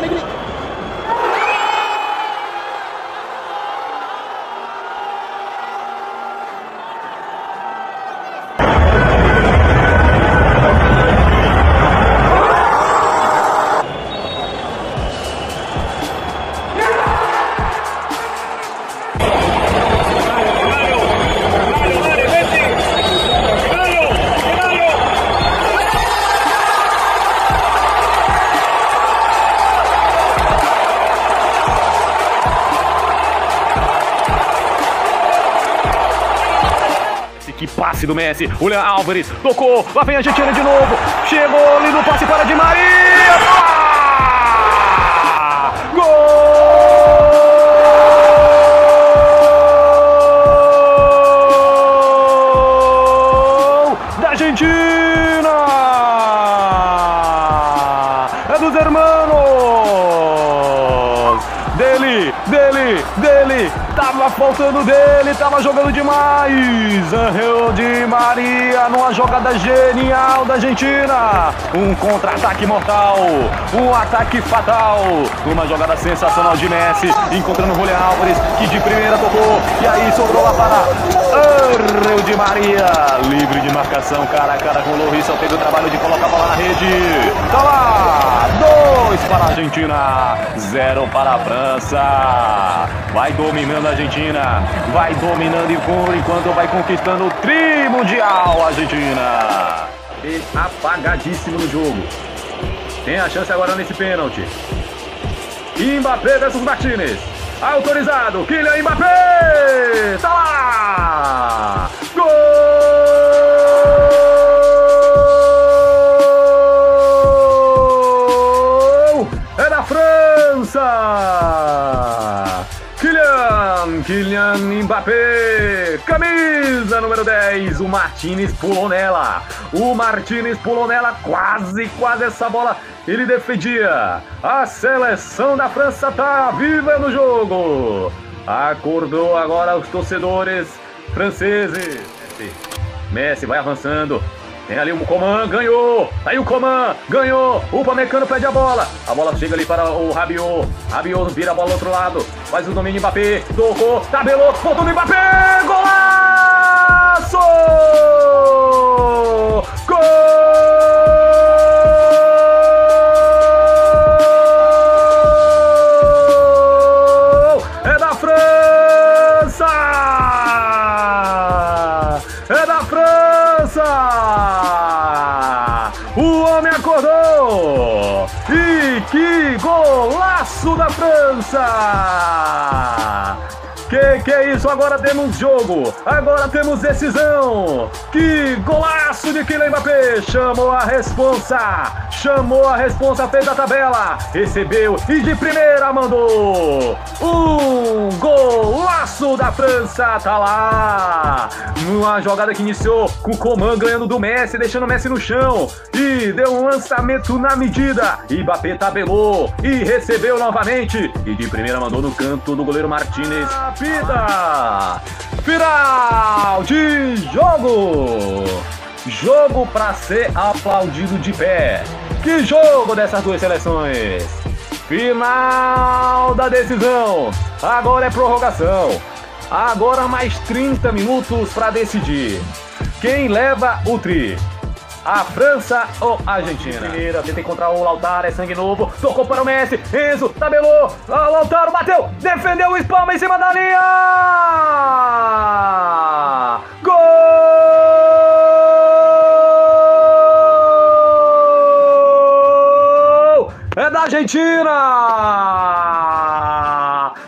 没给你。Passe do Messi, Julian Álvares, tocou, lá vem a Argentina de novo, chegou ali no passe para Di Maria, faltando dele, tava jogando demais. Angel de Maria numa jogada genial da Argentina. Um contra-ataque mortal, um ataque fatal. Uma jogada sensacional de Messi, encontrando o Julián Álvares, que de primeira tocou. E aí sobrou lá para Angel de Maria. Livre de marcação, cara a cara com o Loris, só teve o trabalho de colocar a bola na rede. Tá lá, dois para a Argentina, zero para a França. Vai dominando a Argentina, vai dominando e por enquanto vai conquistando o tri mundial Argentina. E apagadíssimo no jogo. Tem a chance agora nesse pênalti. Mbappé versus Martinez. Autorizado, Kylian Mbappé! Tá lá! Gol! É da França! Kylian, Mbappé, camisa número 10, o Martinez pulou nela, o Martinez pulou nela, quase, quase essa bola. Ele defendia, a seleção da França tá viva no jogo, acordou agora os torcedores franceses, Messi, Messi vai avançando, tem ali o Coman, ganhou! Aí o Coman, ganhou! O Pamecano pede a bola. A bola chega ali para o Rabiot. Rabiot vira a bola do outro lado. Faz o domínio Mbappé. Tocou, tabelou, voltou no Mbappé! Golaço! Da França! Que que é isso? Agora temos jogo! Agora temos decisão! Que golaço de Kylian Mbappé! Chamou a responsa! Chamou a responsa, fez a tabela! Recebeu e de primeira mandou! Um golaço da França! Tá lá! Uma jogada que iniciou com o Coman ganhando do Messi, deixando o Messi no chão! E deu um lançamento na medida! E Mbappé tabelou e recebeu novamente! E de primeira mandou no canto do goleiro Martinez vida! Final de jogo! Jogo para ser aplaudido de pé. Que jogo dessas duas seleções! Final da decisão. Agora é prorrogação. Agora mais 30 minutos para decidir. Quem leva o tri? A França ou a Argentina? Primeira, tenta encontrar o Lautaro, é sangue novo. Tocou para o Messi. Enzo, tabelou. Ah, Lautaro bateu. Defendeu o espalma em cima da linha. Gol! É da Argentina!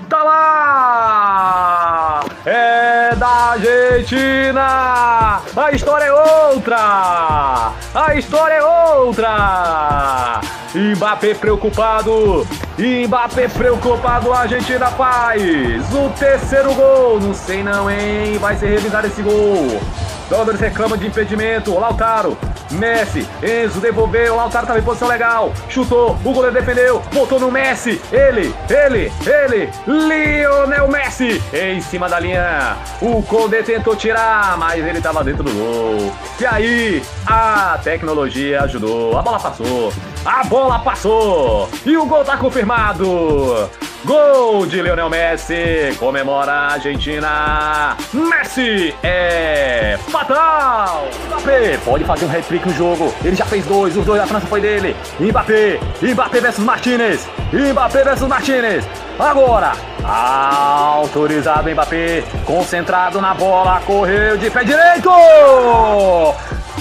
Tá lá! É da Argentina! A história é outra! A história é outra! Mbappé preocupado! Mbappé preocupado! A Argentina faz o terceiro gol! Não sei não, hein? Vai ser revisado esse gol! Todos reclamam de impedimento. Lautaro, Messi, Enzo devolveu. Lautaro estava em posição legal. Chutou, o goleiro defendeu. Voltou no Messi. Ele, ele, ele. Lionel Messi em cima da linha. O Conde tentou tirar, mas ele estava dentro do gol. E aí, a tecnologia ajudou. A bola passou. A bola passou. E o gol tá confirmado. Gol de Lionel Messi. Comemora a Argentina. Messi é fatal. Mbappé pode fazer um hat-trick no jogo. Ele já fez dois. Os dois da França foi dele. Mbappé. Mbappé versus Martinez. Mbappé versus Martinez. Agora, autorizado Mbappé, concentrado na bola, correu de pé direito!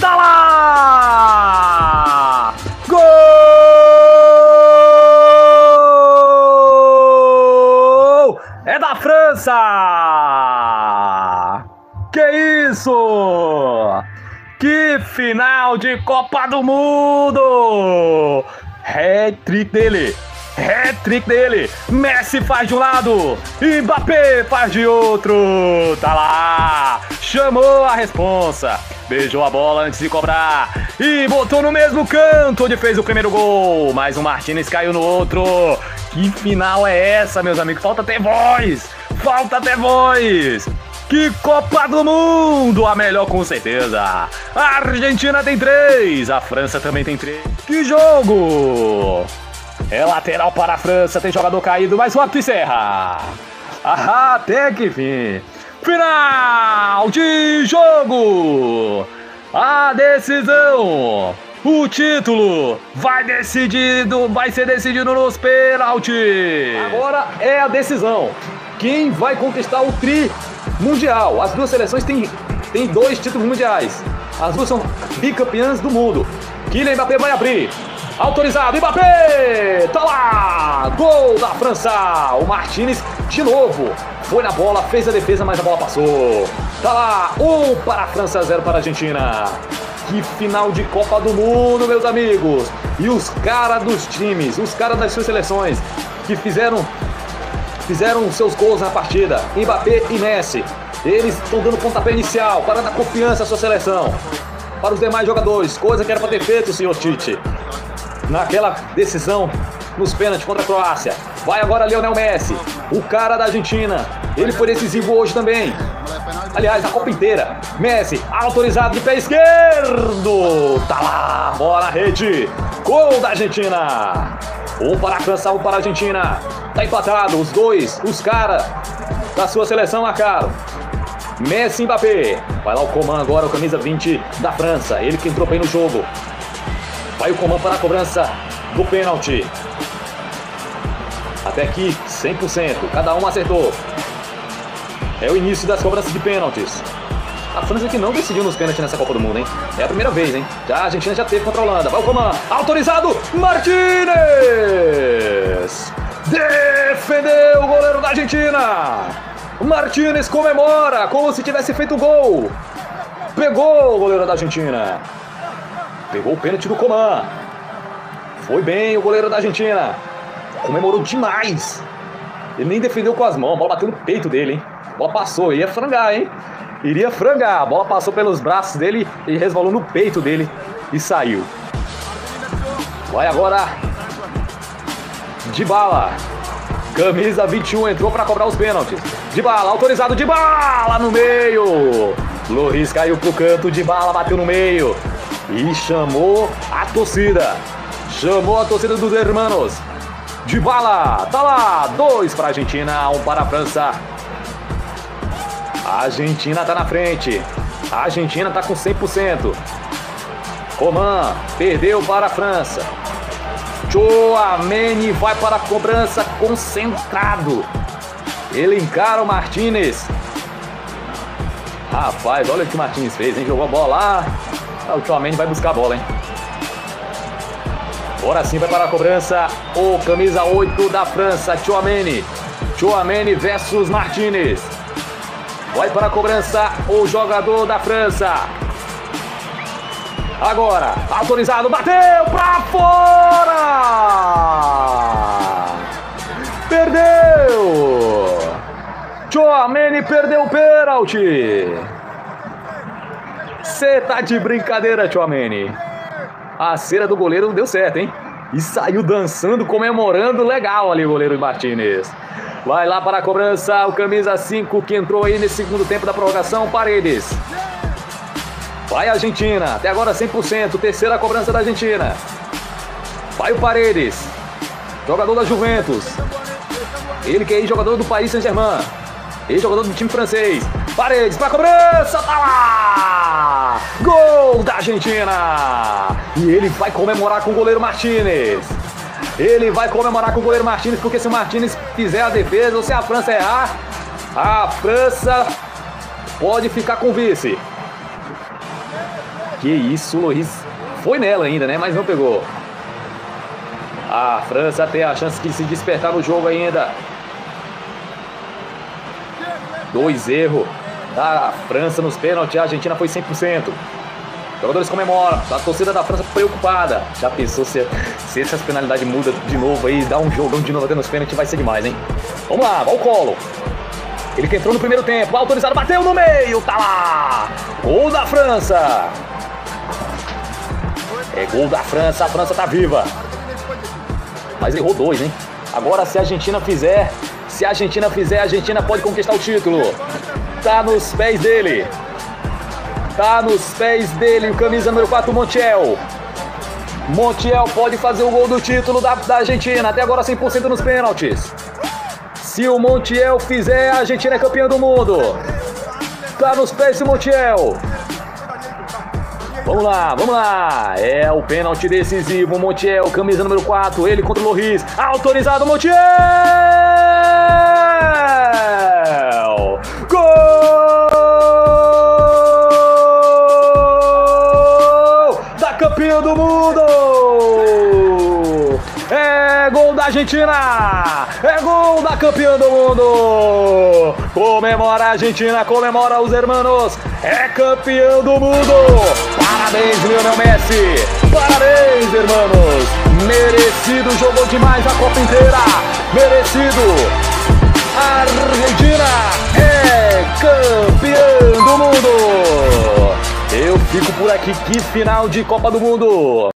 Tá lá! Gol! Que isso? Que final de Copa do Mundo! Hat-trick dele! Hat-trick dele. Messi faz de um lado. Mbappé faz de outro. Tá lá. Chamou a responsa. Beijou a bola antes de cobrar. E botou no mesmo canto onde fez o primeiro gol. Mas o Martinez caiu no outro. Que final é essa, meus amigos? Falta até voz. Falta até voz. Que Copa do Mundo! A melhor com certeza. A Argentina tem três. A França também tem três. Que jogo! É lateral para a França, tem jogador caído, mas o árbitro encerra. Ah, até que fim. Final de jogo. A decisão. O título vai decidido, vai ser decidido nos pênaltis. Agora é a decisão. Quem vai conquistar o tri mundial? As duas seleções têm, têm dois títulos mundiais. As duas são bicampeãs do mundo. Kylian Mbappé vai abrir. Autorizado, Mbappé! Tá lá! Gol da França! O Martinez de novo. Foi na bola, fez a defesa, mas a bola passou. Tá lá! Um para a França, zero para a Argentina. Que final de Copa do Mundo, meus amigos! E os caras dos times, os caras das suas seleções, que fizeram fizeram seus gols na partida. Mbappé e Messi. Eles estão dando pontapé inicial para dar confiança à sua seleção. Para os demais jogadores, coisa que era para ter feito, senhor Tite naquela decisão nos pênaltis contra a Croácia. Vai agora Lionel Messi, o cara da Argentina. Ele foi decisivo hoje também. Aliás, a Copa inteira. Messi, autorizado de pé esquerdo. Tá lá, bola na rede. Gol da Argentina. Um para a França, um para a Argentina. Tá empatado, os dois, os caras da sua seleção marcaram. Messi Mbappé. Vai lá o Coman agora, o camisa 20 da França. Ele que entrou bem no jogo. Vai o comando para a cobrança do pênalti. Até aqui, 100%. Cada um acertou. É o início das cobranças de pênaltis. A França que não decidiu nos pênaltis nessa Copa do Mundo, hein? É a primeira vez, hein? Já a Argentina já teve contra a Holanda. Vai o comando. Autorizado. Martinez! Defendeu o goleiro da Argentina. Martinez comemora como se tivesse feito gol. Pegou o goleiro da Argentina. Pegou o pênalti do Coman. Foi bem o goleiro da Argentina. Comemorou demais. Ele nem defendeu com as mãos. A bola bateu no peito dele, hein? A bola passou. Ia frangar, hein? Iria frangar. A bola passou pelos braços dele e resvalou no peito dele e saiu. Vai agora. De bala. Camisa 21 entrou para cobrar os pênaltis. De bala, autorizado de bala no meio. Loris caiu pro canto, de bala bateu no meio e chamou a torcida. Chamou a torcida dos hermanos. De bala, tá lá, dois para a Argentina, um para a França. A Argentina tá na frente. A Argentina tá com 100%. Roman perdeu para a França. Chouameni vai para a cobrança concentrado. Ele encara o Martinez. Rapaz, olha o que o Martinez fez, hein? Jogou a bola lá ah, o Chouameni vai buscar a bola, hein? Agora sim vai para a cobrança o camisa 8 da França, Chouameni. Chouameni versus Martinez. Vai para a cobrança o jogador da França. Agora, autorizado, bateu para fora! Perdeu! Chouameni perdeu o pênalti! Você tá de brincadeira, Chouameni. A cera do goleiro não deu certo, hein? E saiu dançando, comemorando legal ali o goleiro Martinez. Vai lá para a cobrança, o camisa 5 que entrou aí nesse segundo tempo da prorrogação, Paredes. Vai Argentina, até agora 100%, terceira cobrança da Argentina. Vai o Paredes. Jogador da Juventus. Ele que é jogador do Paris Saint-Germain. Ex-jogador do time francês. Paredes para cobrança. Tá lá! Gol da Argentina! E ele vai comemorar com o goleiro Martinez. Ele vai comemorar com o goleiro Martinez, porque se o Martinez fizer a defesa ou se a França errar, a França pode ficar com o vice. Que isso, Luiz. Foi nela ainda, né? Mas não pegou. A França tem a chance de se despertar no jogo ainda. Dois erros da França nos pênaltis. A Argentina foi 100%. Jogadores comemoram. A torcida da França preocupada. Já pensou se, se essas penalidades mudam de novo aí, dá um jogão de novo até nos pênaltis, vai ser demais, hein? Vamos lá, vai o colo. Ele que entrou no primeiro tempo, autorizado, bateu no meio, tá lá! Gol da França! É gol da França, a França tá viva. Mas errou dois, hein? Agora se a Argentina fizer, se a Argentina fizer, a Argentina pode conquistar o título. Tá nos pés dele. Tá nos pés dele, o camisa número 4, Montiel. Montiel pode fazer o gol do título da, da Argentina. Até agora 100% nos pênaltis. Se o Montiel fizer, a Argentina é campeã do mundo. Tá nos pés do Montiel. Vamos lá, vamos lá. É o pênalti decisivo. Montiel, camisa número 4. Ele contra o Loris. Autorizado, Montiel! Gol! Da campeã do mundo! É gol da Argentina! É gol da campeã do mundo! Comemora a Argentina, comemora os hermanos! É campeão do mundo! Parabéns, Lionel Messi! Parabéns, hermanos! Merecido, jogou demais a Copa inteira! Merecido! Argentina é campeã do mundo! Eu fico por aqui, que final de Copa do Mundo!